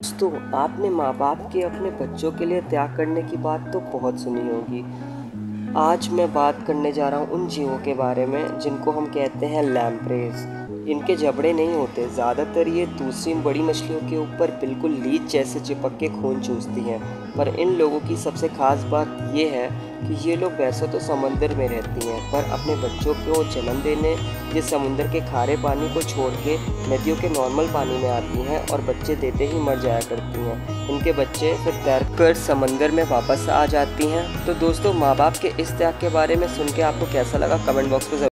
दोस्तों आपने माँ बाप के अपने बच्चों के लिए त्याग करने की बात तो बहुत सुनी होगी। आज मैं बात करने जा रहा हूँ उन जीवों के बारे में, जिनको हम कहते हैं लैम्प्रेस इनके जबड़े नहीं होते, ज़्यादातर ये दूसरी बड़ी मछलियों के ऊपर बिल्कुल लीच जैसे चिपक के खून चूसती हैं। पर इन लोगों की सबसे ख़ास बात यह है कि ये लोग वैसे तो समंदर में रहती हैं, पर अपने बच्चों को जन्म देने ये समुंदर के खारे पानी को छोड़ के नदियों के नॉर्मल पानी में आती हैं और बच्चे देते ही मर जाया करती हैं। इनके बच्चे फिर तैर कर समंदर में वापस आ जाती हैं। तो दोस्तों, माँ बाप के इस त्याग के बारे में सुन के आपको कैसा लगा? कमेंट बॉक्स में